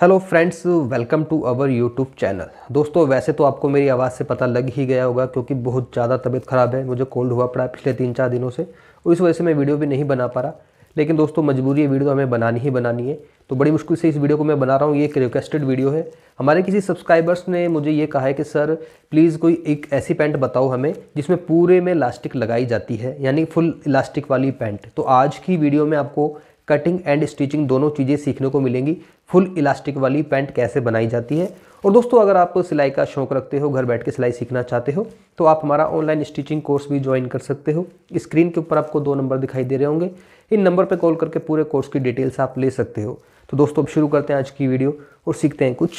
Hello friends welcome to our YouTube channel दोस्तों, वैसे तो आपको मेरी आवाज़ से पता लग ही गया होगा क्योंकि बहुत ज़्यादा तबीयत ख़राब है, मुझे कोल्ड हुआ पड़ा है पिछले तीन चार दिनों से, और इस वजह से मैं वीडियो भी नहीं बना पा रहा। लेकिन दोस्तों, मजबूरी है वीडियो हमें बनानी ही बनानी है। तो बड़ी मुश्किल से इस वीडियो को मैं बना रहा हूँ, ये एक रिक्वेस्टेड वीडियो है। हमारे किसी सब्सक्राइबर्स ने मुझे ये कहा है कि, सर प्लीज़ कोई एक ऐसी पैंट बताओ हमें, जिसमें पूरे में इलास्टिक लगाई जाती है, यानी फुल इलास्टिक वाली पैंट तो आज की वीडियो में आपको कटिंग एंड स्टिचिंग दोनों चीज़ें सीखने को मिलेंगी। फुल इलास्टिक वाली पैंट कैसे बनाई जाती है। और दोस्तों, अगर आप सिलाई का शौक रखते हो, घर बैठ के सिलाई सीखना चाहते हो तो आप हमारा ऑनलाइन स्टिचिंग कोर्स भी ज्वाइन कर सकते हो। स्क्रीन के ऊपर आपको दो नंबर दिखाई दे रहे होंगे। इन नंबर पर कॉल करके पूरे कोर्स की डिटेल्स आप ले सकते हो। तो दोस्तों, अब शुरू करते हैं आज की वीडियो और सीखते हैं कुछ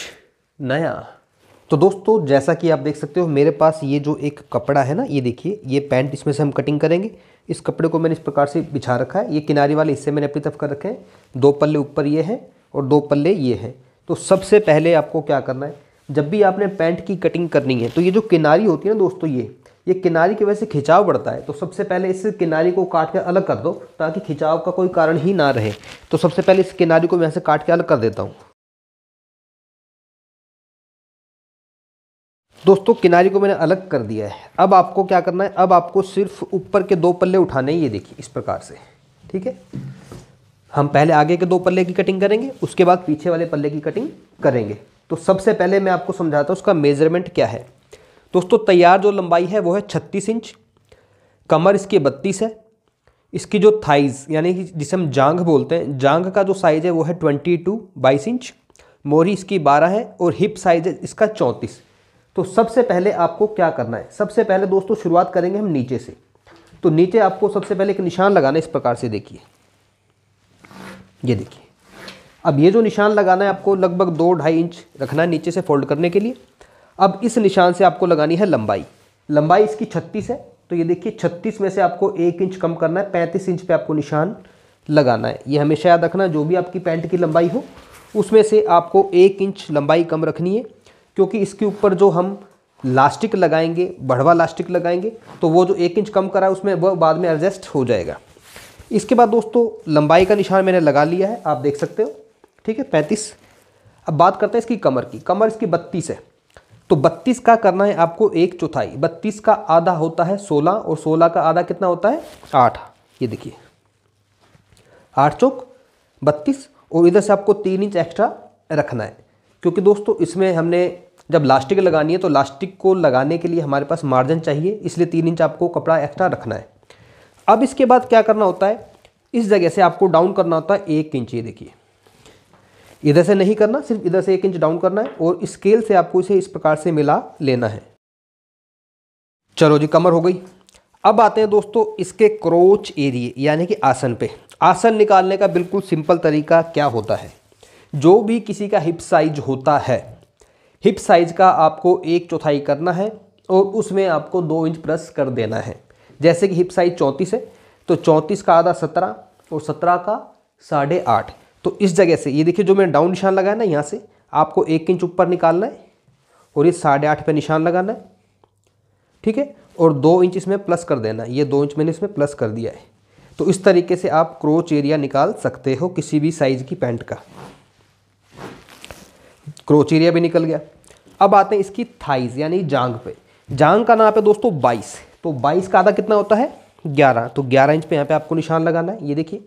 नया। तो दोस्तों, जैसा कि आप देख सकते हो, मेरे पास ये जो एक कपड़ा है ना, ये देखिए, ये पैंट इसमें से हम कटिंग करेंगे। इस कपड़े को मैंने इस प्रकार से बिछा रखा है। ये किनारी वाले हिस्से मैंने अपनी तरफ़ कर रखे हैं। दो पल्ले ऊपर ये हैं। और दो पल्ले ये हैं। तो सबसे पहले आपको क्या करना है, जब भी आपने पैंट की कटिंग करनी है तो ये जो किनारी होती है ना दोस्तों, ये ये किनारी की वजह से खिंचाव बढ़ता है। तो सबसे पहले इस किनारी को काट के अलग कर दो, ताकि खिंचाव का कोई कारण ही ना रहे। तो सबसे पहले इस किनारी को मैं ऐसे काट के अलग कर देता हूँ। दोस्तों, किनारी को मैंने अलग कर दिया है। अब आपको क्या करना है, अब आपको सिर्फ़ ऊपर के दो पल्ले उठाने हैं, ये देखिए, इस प्रकार से, ठीक है? हम पहले आगे के दो पल्ले की कटिंग करेंगे, उसके बाद पीछे वाले पल्ले की कटिंग करेंगे। तो सबसे पहले मैं आपको समझाता हूँ उसका मेज़रमेंट क्या है। दोस्तों, तैयार जो लंबाई है वो है छत्तीस इंच, कमर इसकी बत्तीस है, इसकी जो थाइज यानी कि जिसे हम जांग बोलते हैं जांग का जो साइज़ है वो है ट्वेंटी टू बाईस इंच, मोरी इसकी बारह है और हिप साइज़ है इसका चौंतीस। तो सबसे पहले आपको क्या करना है? सबसे पहले दोस्तों, शुरुआत करेंगे हम नीचे से। तो नीचे आपको सबसे पहले एक निशान लगाना इस प्रकार से देखिए। ये देखिए। अब ये जो निशान लगाना है आपको लगभग दो ढाई इंच रखना है नीचे से फोल्ड करने के लिए। अब इस निशान से आपको लगानी है लंबाई। लंबाई इसकी छत्तीस है तो ये देखिए छत्तीस में से आपको एक इंच कम करना है, पैंतीस इंच पे आपको निशान लगाना है। ये हमेशा याद रखना, जो भी आपकी पैंट की लंबाई हो, उसमें से आपको एक इंच लंबाई कम रखनी है, क्योंकि इसके ऊपर जो हम लास्टिक लगाएँगे, बढ़वा लास्टिक लगाएँगे तो वो जो एक इंच कम करा है, उसमें वह बाद में एडजस्ट हो जाएगा। इसके बाद दोस्तों, लंबाई का निशान मैंने लगा लिया है, आप देख सकते हो। ठीक है, पैंतीस। अब बात करते हैं इसकी कमर की। कमर इसकी बत्तीस है। तो बत्तीस का करना है आपको एक चौथाई। बत्तीस का आधा होता है सोलह और सोलह का आधा कितना होता है? आठ। ये देखिए। आठ चौक, बत्तीस। और इधर से आपको तीन इंच एक्स्ट्रा रखना है। क्योंकि दोस्तों, इसमें हमने जब लास्टिक लगानी है तो लास्टिक को लगाने के लिए हमारे पास मार्जिन चाहिए, इसलिए तीन इंच आपको कपड़ा एक्स्ट्रा रखना है। अब इसके बाद क्या करना होता है? इस जगह से आपको डाउन करना होता है एक इंच ये देखिए। इधर से नहीं करना, सिर्फ़ इधर से एक इंच डाउन करना है और स्केल से आपको इसे इस प्रकार से मिला लेना है। चलो जी, कमर हो गई। अब आते हैं दोस्तों इसके क्रोच एरिए, यानी कि आसन पे। आसन निकालने का बिल्कुल सिंपल तरीका क्या होता है? जो भी किसी का हिप साइज़ होता है हिप साइज़ का आपको एक चौथाई करना है और उसमें आपको दो इंच प्लस कर देना है। जैसे कि हिप साइज़ चौंतीस है तो चौंतीस का आधा सत्रह और सत्रह का साढ़े आठ। तो इस जगह से, ये देखिए जो मैंने डाउन निशान लगाया ना यहाँ से, आपको एक इंच ऊपर निकालना है और ये साढ़े आठ पर निशान लगाना है, ठीक है? और दो इंच इसमें प्लस कर देना ये दो इंच मैंने इसमें प्लस कर दिया है। तो इस तरीके से आप क्रोच एरिया निकाल सकते हो किसी भी साइज़ की पैंट का। क्रोच एरिया भी निकल गया। अब आते हैं इसकी थाइज यानी जांग पे। जांग का नाप है दोस्तों 22 तो 22 का आधा कितना होता है? 11 तो 11 इंच पे यहाँ पे आपको निशान लगाना है। ये देखिए।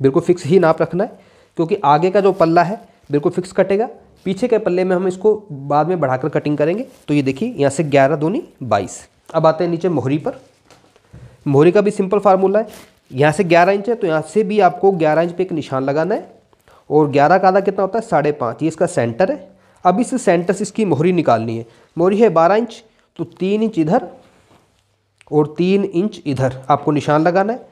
बिल्कुल फिक्स ही नाप रखना है, क्योंकि आगे का जो पल्ला है, बिल्कुल फिक्स कटेगा। पीछे के पल्ले में हम इसको बाद में बढ़ाकर कटिंग करेंगे। तो ये देखिए, यहाँ से ग्यारह दूनी बाईस। अब आते हैं नीचे मोहरी पर। मोहरी का भी सिंपल फार्मूला है। यहाँ से ग्यारह इंच है तो यहाँ से भी आपको ग्यारह इंच पे एक निशान लगाना है। और ग्यारह का आधा कितना होता है? साढ़े पाँच। ये इसका सेंटर है। अब इस सेंटर से इसकी मोहरी निकालनी है। मोहरी है बारह इंच तो तीन इंच इधर और तीन इंच इधर आपको निशान लगाना है।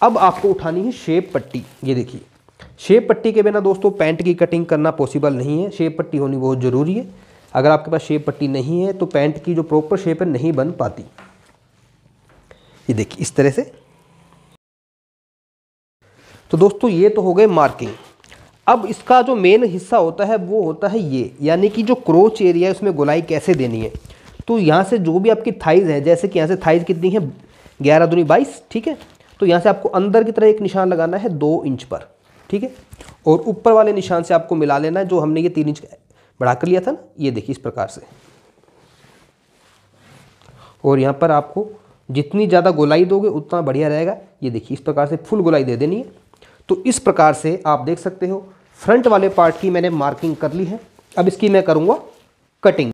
अब आपको उठानी है शेप पट्टी, ये देखिए। शेप पट्टी के बिना दोस्तों पैंट की कटिंग करना पॉसिबल नहीं है। शेप पट्टी होनी बहुत ज़रूरी है। अगर आपके पास शेप पट्टी नहीं है तो पैंट की जो प्रॉपर शेप है नहीं बन पाती। ये देखिए, इस तरह से। तो दोस्तों, ये तो हो गए मार्किंग। अब इसका जो मेन हिस्सा होता है, वो होता है ये। यानी कि जो क्रोच एरिया है, उसमें गोलाई कैसे देनी है? तो यहाँ से जो भी आपकी थाइज़ है, जैसे कि यहाँ से थाइज़ कितनी है? ग्यारह दूनी बाईस, ठीक है? तो यहाँ से आपको अंदर की तरह एक निशान लगाना है दो इंच पर, ठीक है? और ऊपर वाले निशान से आपको मिला लेना है जो हमने ये तीन इंच बढ़ा कर लिया था ना, ये देखिए इस प्रकार से। और यहाँ पर आपको जितनी ज़्यादा गोलाई दोगे, उतना बढ़िया रहेगा। ये देखिए इस प्रकार से फुल गोलाई दे देनी है। तो इस प्रकार से आप देख सकते हो, फ्रंट वाले पार्ट की मैंने मार्किंग कर ली है। अब इसकी मैं करूँगा कटिंग।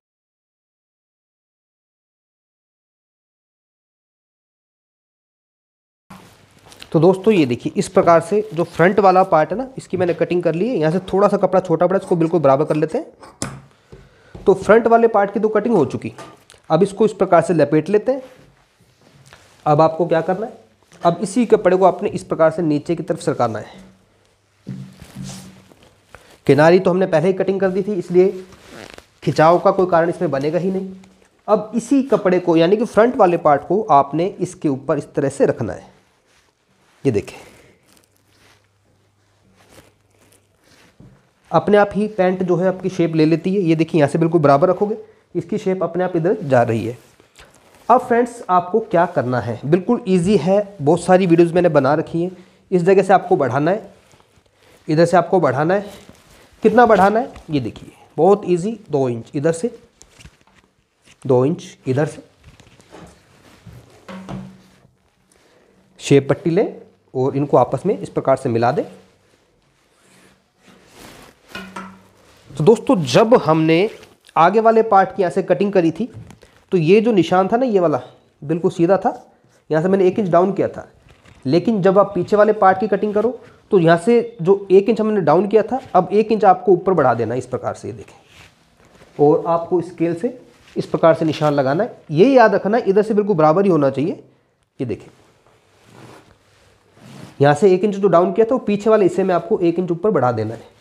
तो दोस्तों ये देखिए, इस प्रकार से जो फ्रंट वाला पार्ट है ना, इसकी मैंने कटिंग कर ली है। यहाँ से थोड़ा सा कपड़ा छोटा पड़ा, इसको बिल्कुल बराबर कर लेते हैं। तो फ्रंट वाले पार्ट की तो कटिंग हो चुकी। अब इसको इस प्रकार से लपेट लेते हैं। अब आपको क्या करना है? अब इसी कपड़े को आपने इस प्रकार से नीचे की तरफ़ सरकाना है। किनारी तो हमने पहले ही कटिंग कर दी थी, इसलिए खिंचाव का कोई कारण इसमें बनेगा ही नहीं। अब इसी कपड़े को, यानी कि फ्रंट वाले पार्ट को आपने इसके ऊपर इस तरह से रखना है। ये देखें। अपने आप ही पैंट जो है आपकी शेप ले लेती है। ये देखिए, यहाँ से बिल्कुल बराबर रखोगे। इसकी शेप अपने आप इधर जा रही है। अब फ्रेंड्स आपको क्या करना है? बिल्कुल इजी है। बहुत सारी वीडियोस मैंने बना रखी हैं। इस जगह से आपको बढ़ाना है। इधर से आपको बढ़ाना है। कितना बढ़ाना है? ये देखिए। बहुत इजी दो इंच इधर से। दो इंच इधर से। शेप पट्टी लें। और इनको आपस में इस प्रकार से मिला दें। तो दोस्तों, जब हमने आगे वाले पार्ट की यहाँ से कटिंग करी थी तो ये जो निशान था ना, ये वाला, बिल्कुल सीधा था। यहाँ से मैंने एक इंच डाउन किया था। लेकिन जब आप पीछे वाले पार्ट की कटिंग करो तो यहाँ से जो एक इंच हमने डाउन किया था, अब एक इंच आपको ऊपर बढ़ा देना इस प्रकार से, ये देखें। और आपको स्केल से इस प्रकार से निशान लगाना है। ये याद रखना, इधर से बिल्कुल बराबर ही होना चाहिए, ये देखें। यहाँ से एक इंच जो डाउन किया था, वो पीछे वाले हिस्से में आपको एक इंच ऊपर बढ़ा देना है।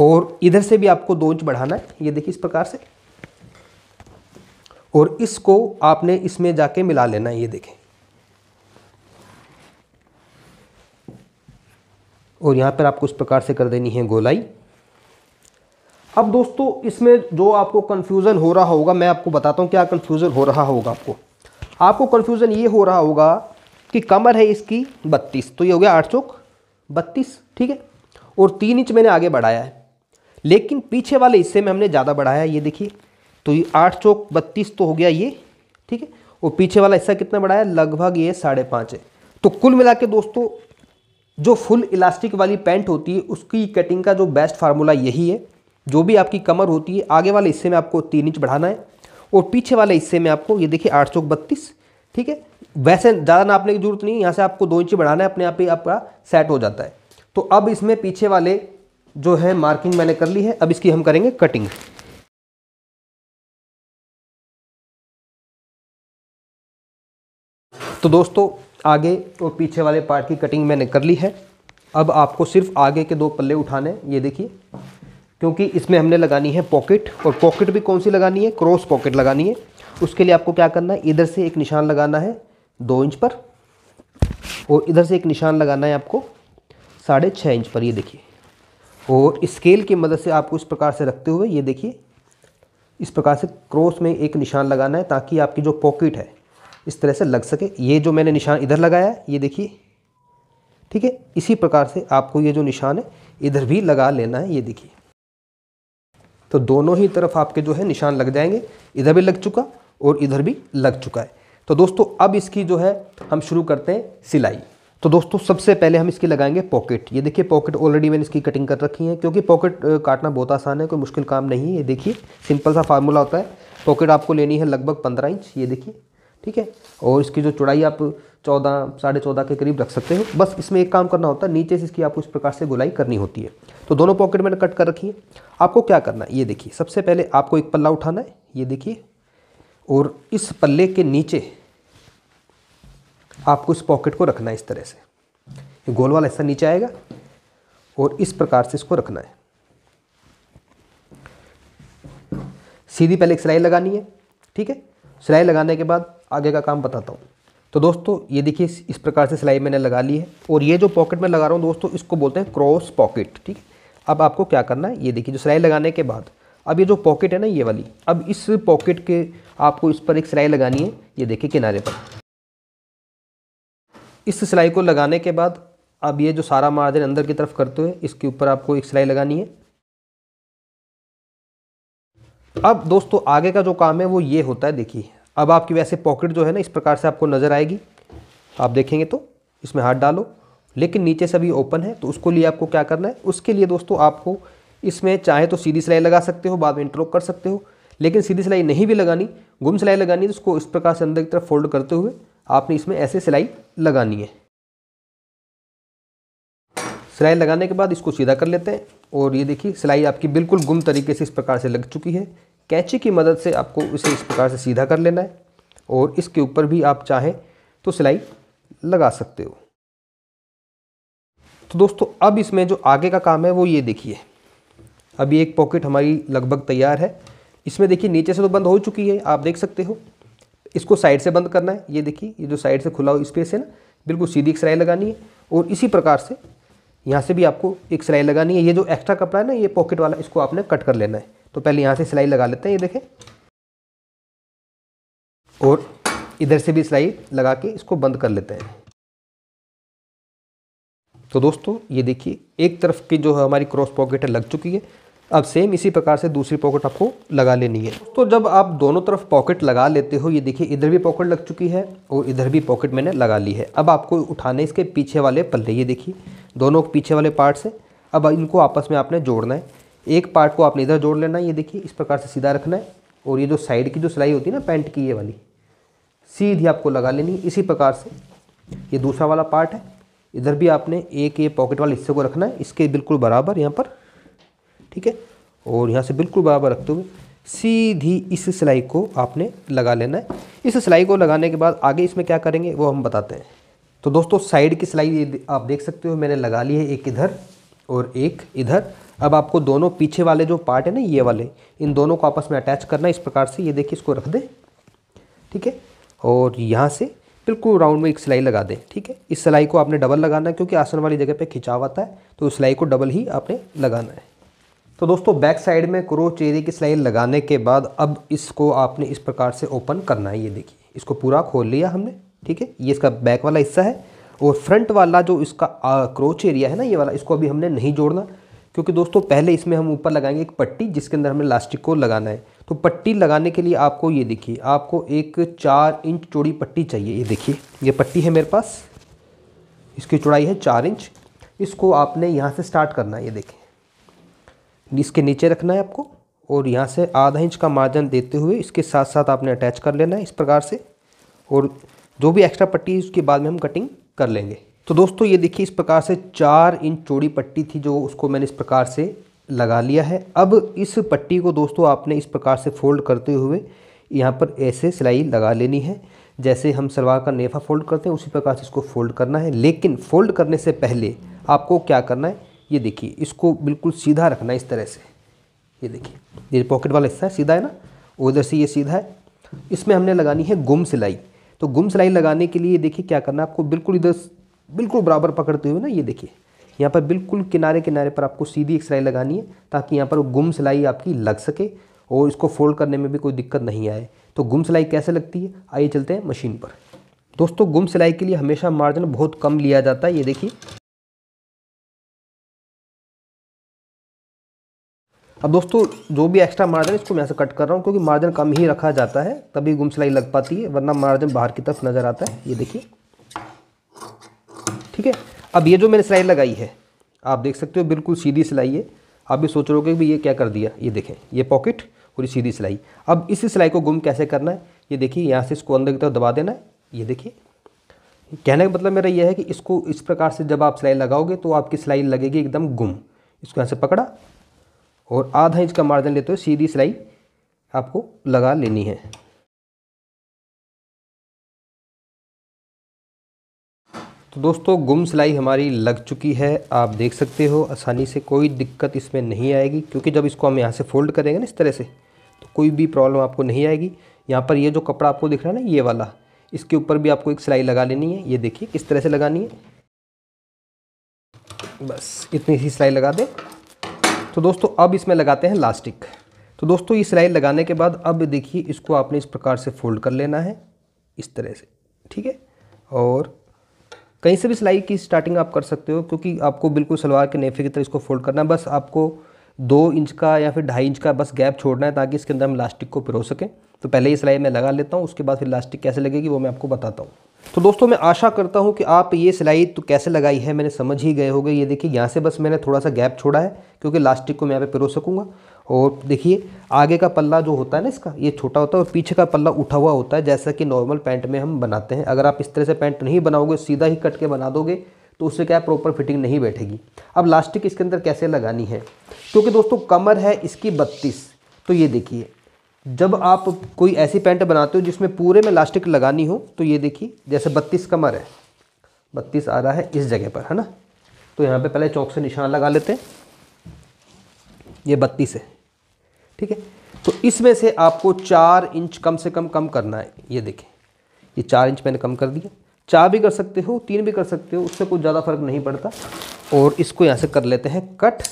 और इधर से भी आपको दो इंच बढ़ाना है, ये देखिए इस प्रकार से। और इसको आपने इसमें जाके मिला लेना है, ये देखें। और यहाँ पर आपको इस प्रकार से कर देनी है गोलाई। अब दोस्तों, इसमें जो आपको कन्फ्यूज़न हो रहा होगा, मैं आपको बताता हूँ क्या कन्फ्यूज़न हो रहा होगा आपको। आपको कन्फ्यूज़न ये हो रहा होगा कि कमर है इसकी बत्तीस। तो ये हो गया आठ चौक, बत्तीस, ठीक है? और तीन इंच मैंने आगे बढ़ाया है। लेकिन पीछे वाले हिस्से में हमने ज़्यादा बढ़ाया ये देखिए। तो ये आठ चौक, बत्तीस तो हो गया ये, ठीक है? और पीछे वाला हिस्सा कितना बढ़ाया? लगभग ये साढ़े पाँच है। तो कुल मिला के दोस्तों, जो फुल इलास्टिक वाली पैंट होती है, उसकी कटिंग का जो बेस्ट फार्मूला यही है। जो भी आपकी कमर होती है, आगे वाले हिस्से में आपको तीन इंच बढ़ाना है। और पीछे वाले हिस्से में आपको, ये देखिए, आठ चौक, बत्तीस ठीक है? वैसे ज़्यादा नापने की ज़रूरत नहीं, यहाँ से आपको दो इंच बढ़ाना है, अपने आप ही आपका सेट हो जाता है। तो अब इसमें पीछे वाले जो है मार्किंग मैंने कर ली है, अब इसकी हम करेंगे कटिंग तो दोस्तों, आगे और पीछे वाले पार्ट की कटिंग मैंने कर ली है। अब आपको सिर्फ़ आगे के दो पल्ले उठाने ये देखिए। क्योंकि इसमें हमने लगानी है पॉकेट और पॉकेट भी कौन सी लगानी है? क्रॉस पॉकेट लगानी है। उसके लिए आपको क्या करना है? इधर से एक निशान लगाना है दो इंच पर और इधर से एक निशान लगाना है आपको साढ़े छः इंच पर, ये देखिए। और स्केल की मदद से आपको इस प्रकार से रखते हुए, ये देखिए, इस प्रकार से क्रॉस में एक निशान लगाना है ताकि आपकी जो पॉकेट है इस तरह से लग सके। ये जो मैंने निशान इधर लगाया है, ये देखिए, ठीक है? इसी प्रकार से आपको ये जो निशान है, इधर भी लगा लेना है, ये देखिए। तो दोनों ही तरफ़ आपके जो है निशान लग जाएँगे। इधर भी लग चुका और इधर भी लग चुका है। तो दोस्तों, अब इसकी जो है, हम शुरू करते हैं सिलाई। तो दोस्तों, सबसे पहले हम इसकी लगाएँगे पॉकेट। ये देखिए, पॉकेट ऑलरेडी मैंने इसकी कटिंग कर रखी है, क्योंकि पॉकेट काटना बहुत आसान है, कोई मुश्किल काम नहीं है। ये देखिए सिंपल सा फार्मूला होता है। पॉकेट आपको लेनी है लगभग पंद्रह इंच, ये देखिए, ठीक है? और इसकी जो चौड़ाई आप चौदह, साढ़े चौदह के करीब रख सकते हो। बस इसमें एक काम करना होता है, नीचे से इसकी आपको इस प्रकार से गुलाई करनी होती है। तो दोनों पॉकेट मैंने कट कर रखी है। आपको क्या करना है? ये देखिए, सबसे पहले आपको एक पल्ला उठाना है। ये देखिए और इस पल्ले के नीचे आपको इस पॉकेट को रखना है इस तरह से। गोल वाला हिस्सा नीचे आएगा और इस प्रकार से इसको रखना है। सीधी पहले एक सिलाई लगानी है, ठीक है? सिलाई लगाने के बाद आगे का काम बताता हूँ। तो दोस्तों, ये देखिए, इस प्रकार से सिलाई मैंने लगा ली है और ये जो पॉकेट में लगा रहा हूँ दोस्तों, इसको बोलते हैं क्रॉस पॉकेट, ठीक अब आपको क्या करना है, ये देखिए, जो सिलाई लगाने के बाद अब ये जो पॉकेट है ना, ये वाली, अब इस पॉकेट के आपको इस पर एक सिलाई लगानी है, ये देखिए किनारे पर। इस सिलाई को लगाने के बाद अब ये जो सारा मार्जिन अंदर की तरफ़ करते हुए, इसके ऊपर आपको एक सिलाई लगानी है। अब दोस्तों, आगे का जो काम है, वो ये होता है, देखिए। अब आपकी वैसे पॉकेट जो है ना, इस प्रकार से आपको नज़र आएगी। आप देखेंगे तो इसमें हाथ डालो, लेकिन नीचे से भी ओपन है तो उसको लिए आपको क्या करना है, उसके लिए दोस्तों, आपको इसमें चाहे तो सीधी सिलाई लगा सकते हो, बाद में इंटरलॉक कर सकते हो, लेकिन सीधी सिलाई नहीं भी लगानी, गुम सिलाई लगानी तो उसको इस प्रकार से अंदर की तरफ़ फोल्ड करते हुए आपने इसमें ऐसे सिलाई लगानी है। सिलाई लगाने के बाद इसको सीधा कर लेते हैं, और ये देखिए, सिलाई आपकी बिल्कुल गुम तरीके से इस प्रकार से लग चुकी है। कैंची की मदद से आपको इसे इस प्रकार से सीधा कर लेना है, और इसके ऊपर भी आप चाहें तो सिलाई लगा सकते हो। तो दोस्तों, अब इसमें जो आगे का काम है, वो ये देखिए। अभी एक पॉकेट हमारी लगभग तैयार है। इसमें देखिए, नीचे से तो बंद हो चुकी है, आप देख सकते हो। इसको साइड से बंद करना है। ये देखिए, ये जो साइड से खुला हुआ स्पेस है ना, बिल्कुल सीधी एक सिलाई लगानी है। और इसी प्रकार से यहाँ से भी आपको एक सिलाई लगानी है। ये जो एक्स्ट्रा कपड़ा है ना, ये पॉकेट वाला, इसको आपने कट कर लेना है। तो पहले यहाँ से सिलाई लगा लेते हैं, ये देखें। और इधर से भी सिलाई लगा के इसको बंद कर लेते हैं। तो दोस्तों, ये देखिए, एक तरफ़ की जो हमारी क्रॉस पॉकेट है, लग चुकी है। अब सेम इसी प्रकार से दूसरी पॉकेट आपको लगा लेनी है। तो जब आप दोनों तरफ़ पॉकेट लगा लेते हो, ये देखिए इधर भी पॉकेट लग चुकी है और इधर भी पॉकेट मैंने लगा ली है। अब आपको उठाने इसके पीछे वाले पल्ले, ये देखिए, दोनों पीछे वाले पार्ट से। अब इनको आपस में आपने जोड़ना है। एक पार्ट को आपने इधर जोड़ लेना है, ये देखिए, इस प्रकार से सीधा रखना है और ये जो साइड की जो सिलाई होती है ना पैंट की ये वाली, सीधी आपको लगा लेनी है। इसी प्रकार से ये दूसरा वाला पार्ट है। इधर भी आपने एक ये पॉकेट वाले हिस्से को रखना है, इसके बिल्कुल बराबर यहाँ पर ठीक है? और यहाँ से बिल्कुल बराबर रखते हुए सीधी इस सिलाई को आपने लगा लेना है। इस सिलाई को लगाने के बाद आगे इसमें क्या करेंगे, वो हम बताते हैं। तो दोस्तों, साइड की सिलाई आप देख सकते हो, मैंने लगा ली है एक इधर और एक इधर। अब आपको दोनों पीछे वाले जो पार्ट है ना, ये वाले, इन दोनों को आपस में अटैच करना, इस प्रकार से ये देखिए, इसको रख दे। ठीक है? और यहाँ से बिल्कुल राउंड में एक सिलाई लगा दें, ठीक है? इस सिलाई को आपने डबल लगाना है, क्योंकि आसन वाली जगह पे खिंचाव आता है तो उस सिलाई को डबल ही आपने लगाना है। तो दोस्तों बैक साइड में क्रोच एरिया की सिलाई लगाने के बाद अब इसको आपने इस प्रकार से ओपन करना है। ये देखिए, इसको पूरा खोल लिया हमने, ठीक है? ये इसका बैक वाला हिस्सा है और फ्रंट वाला जो इसका क्रोच एरिया है ना, ये वाला, इसको अभी हमने नहीं जोड़ना, क्योंकि दोस्तों, पहले इसमें हम ऊपर लगाएँगे एक पट्टी, जिसके अंदर हमें लास्टिक को लगाना है। तो पट्टी लगाने के लिए आपको, ये देखिए, आपको एक चार इंच चौड़ी पट्टी चाहिए। ये देखिए, ये पट्टी है मेरे पास, इसकी चौड़ाई है चार इंच, इसको आपने यहाँ से स्टार्ट करना है। ये देखें इसके नीचे रखना है आपको और यहाँ से आधा इंच का मार्जिन देते हुए इसके साथ साथ आपने अटैच कर लेना है इस प्रकार से और जो भी एक्स्ट्रा पट्टी है उसके बाद में हम कटिंग कर लेंगे। तो दोस्तों, ये देखिए इस प्रकार से चार इंच चौड़ी पट्टी थी जो उसको मैंने इस प्रकार से लगा लिया है। अब इस पट्टी को दोस्तों, आपने इस प्रकार से फोल्ड करते हुए यहाँ पर ऐसे सिलाई लगा लेनी है। जैसे हम सलवार का नेफा फोल्ड करते हैं, उसी प्रकार से इसको फोल्ड करना है। लेकिन फोल्ड करने से पहले आपको क्या करना है? ये देखिए, इसको बिल्कुल सीधा रखना इस तरह से। ये देखिए, ये पॉकेट वाला हिस्सा है, सीधा है ना? उधर से ये सीधा है। इसमें हमने लगानी है गुम सिलाई। तो गुम सिलाई लगाने के लिए देखिए क्या करना है, आपको बिल्कुल इधर बिल्कुल बराबर पकड़ते हुए ना, ये देखिए। यहाँ पर बिल्कुल किनारे किनारे पर आपको सीधी एक सिलाई लगानी है, ताकि यहाँ पर गुम सिलाई आपकी लग सके और इसको फोल्ड करने में भी कोई दिक्कत नहीं आए। तो गुम सिलाई कैसे लगती है? आइए चलते हैं मशीन पर। दोस्तों, गुम सिलाई के लिए हमेशा मार्जिन बहुत कम लिया जाता है, ये देखिए। अब दोस्तों, जो भी एक्स्ट्रा मार्जिन इसको मैं ऐसे कट कर रहा हूँ, क्योंकि मार्जिन कम ही रखा जाता है, तभी गुम सिलाई लग पाती है, वरना मार्जिन बाहर की तरफ़ नज़र आता है। ये देखिए। ठीक है? अब ये जो मैंने सिलाई लगाई है, आप देख सकते हो, बिल्कुल सीधी सिलाई है। आप भी सोच रहे हो कि ये क्या कर दिया? ये देखें, ये पॉकेट और ये सीधी सिलाई। अब इस सिलाई को गुम कैसे करना है? ये देखिए, यहाँ से इसको अंदर की तरफ़ दबा देना है। ये देखिए। कहने का मतलब मेरा यह है कि इसको इस प्रकार से जब आप सिलाई लगाओगे तो आपकी सिलाई लगेगी एकदम गुम। इसको यहाँ से पकड़ा। और आधा इंच का मार्जिन लेते हुए सीधी सिलाई आपको लगा लेनी है। तो दोस्तों, गुम सिलाई हमारी लग चुकी है। आप देख सकते हो, आसानी से कोई दिक्कत इसमें नहीं आएगी, क्योंकि जब इसको हम यहाँ से फोल्ड करेंगे ना इस तरह से तो कोई भी प्रॉब्लम आपको नहीं आएगी। यहाँ पर ये जो कपड़ा आपको दिख रहा है ना, ये वाला, इसके ऊपर भी आपको एक सिलाई लगा लेनी है। ये देखिए, किस तरह से लगानी है। बस, इतनी सी सिलाई लगा दें। तो दोस्तों, अब इसमें लगाते हैं लास्टिक। तो दोस्तों, ये सिलाई लगाने के बाद अब देखिए, इसको आपने इस प्रकार से फोल्ड कर लेना है, इस तरह से, ठीक है? और कहीं से भी सिलाई की स्टार्टिंग आप कर सकते हो, क्योंकि आपको बिल्कुल सलवार के नेफे की तरह इसको फोल्ड करना है। बस आपको दो इंच का या फिर ढाई इंच का बस गैप छोड़ना है, ताकि इसके अंदर हम लास्टिक को पिरो सकें। तो पहले ये सिलाई मैं लगा लेता हूँ, उसके बाद फिर लास्टिक कैसे लगेगी वो मैं आपको बताता हूँ। तो दोस्तों, मैं आशा करता हूँ कि आप ये सिलाई तो कैसे लगाई है, मैंने समझ ही गए होगे। ये देखिए, यहाँ से बस मैंने थोड़ा सा गैप छोड़ा है, क्योंकि लास्टिक को मैं यहाँ पे पिरो सकूँगा। और देखिए, आगे का पल्ला जो होता है ना इसका, ये छोटा होता है और पीछे का पल्ला उठा हुआ होता है, जैसा कि नॉर्मल पैंट में हम बनाते हैं। अगर आप इस तरह से पैंट नहीं बनाओगे, सीधा ही कट के बना दोगे तो उससे क्या प्रॉपर फिटिंग नहीं बैठेगी। अब लास्टिक इसके अंदर कैसे लगानी है? क्योंकि दोस्तों, कमर है इसकी बत्तीस तो ये देखिए जब आप कोई ऐसी पैंट बनाते हो जिसमें पूरे में लास्टिक लगानी हो तो ये देखिए, जैसे बत्तीस कमर है। बत्तीस आ रहा है इस जगह पर, है ना? तो यहाँ पे पहले चौक से निशान लगा लेते हैं। ये बत्तीस है, ठीक है? तो इसमें से आपको चार इंच कम से कम कम करना है। ये देखें ये चार इंच मैंने कम कर दिया। चार भी कर सकते हो, तीन भी कर सकते हो, उससे कुछ ज़्यादा फ़र्क नहीं पड़ता। और इसको यहाँ से कर लेते हैं कट।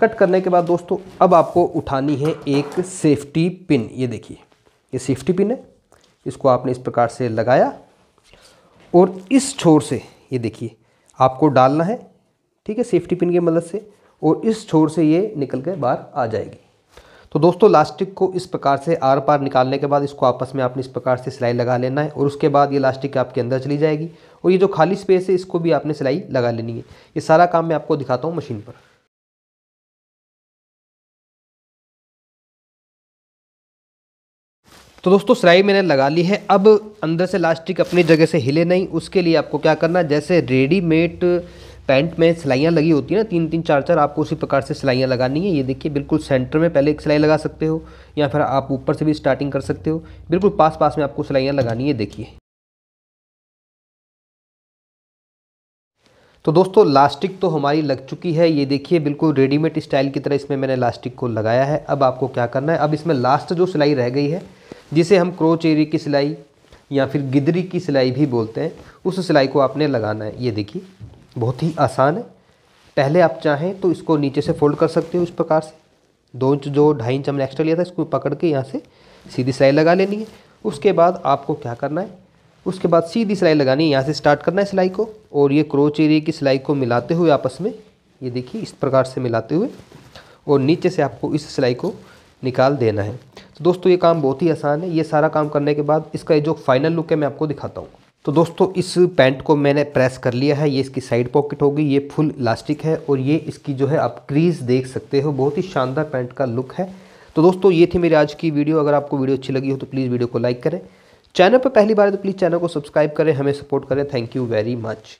कट करने के बाद दोस्तों, अब आपको उठानी है एक सेफ्टी पिन ये देखिए, ये सेफ्टी पिन है। इसको आपने इस प्रकार से लगाया और इस छोर से, ये देखिए, आपको डालना है, ठीक है सेफ्टी पिन की मदद से, और इस छोर से ये निकल कर बाहर आ जाएगी। तो दोस्तों, लास्टिक को इस प्रकार से आर पार निकालने के बाद इसको आपस में आपने इस प्रकार से सिलाई लगा लेना है, और उसके बाद ये लास्टिक आपके अंदर चली जाएगी। और ये जो खाली स्पेस है, इसको भी आपने सिलाई लगा लेनी है। ये सारा काम मैं आपको दिखाता हूँ मशीन पर। तो दोस्तों सिलाई मैंने लगा ली है। अब अंदर से लास्टिक अपनी जगह से हिले नहीं। उसके लिए आपको क्या करना जैसे रेडीमेड पैंट में सिलाइयाँ लगी होती है ना, तीन तीन, चार चार, आपको उसी प्रकार से सिलाइयाँ लगानी है। ये देखिए, बिल्कुल सेंटर में पहले एक सिलाई लगा सकते हो, या फिर आप ऊपर से भी स्टार्टिंग कर सकते हो। बिल्कुल पास पास में आपको सिलाइयाँ लगानी है, देखिए। तो दोस्तों, लास्टिक तो हमारी लग चुकी है। ये देखिए, बिल्कुल रेडीमेड स्टाइल की तरह इसमें मैंने लास्टिक को लगाया है। अब आपको क्या करना है? अब इसमें लास्ट जो सिलाई रह गई है जिसे हम क्रोचेरी की सिलाई या फिर गिदरी की सिलाई भी बोलते हैं, उस सिलाई को आपने लगाना है। ये देखिए, बहुत ही आसान है। पहले आप चाहें तो इसको नीचे से फोल्ड कर सकते हो इस प्रकार से। दो इंच, जो ढाई इंच हमने एक्स्ट्रा लिया था, इसको पकड़ के यहाँ से सीधी सिलाई लगा लेनी है। उसके बाद आपको क्या करना है? उसके बाद सीधी सिलाई लगानी है। यहाँ से स्टार्ट करना है सिलाई को। और ये क्रोच एरिए की सिलाई को मिलाते हुए आपस में, ये देखिए, इस प्रकार से मिलाते हुए। और नीचे से आपको इस सिलाई को निकाल देना है। दोस्तों, ये काम बहुत ही आसान है। ये सारा काम करने के बाद इसका जो फाइनल लुक है, मैं आपको दिखाता हूँ। तो दोस्तों, इस पैंट को मैंने प्रेस कर लिया है। ये इसकी साइड पॉकेट होगी, ये फुल इलास्टिक है और ये इसकी जो है, आप क्रीज देख सकते हो। बहुत ही शानदार पैंट का लुक है। तो दोस्तों, ये थी मेरी आज की वीडियो अगर आपको वीडियो अच्छी लगी हो तो प्लीज़ वीडियो को लाइक करें। चैनल पर पहली बार है तो प्लीज़ चैनल को सब्सक्राइब करें। हमें सपोर्ट करें। Thank you very much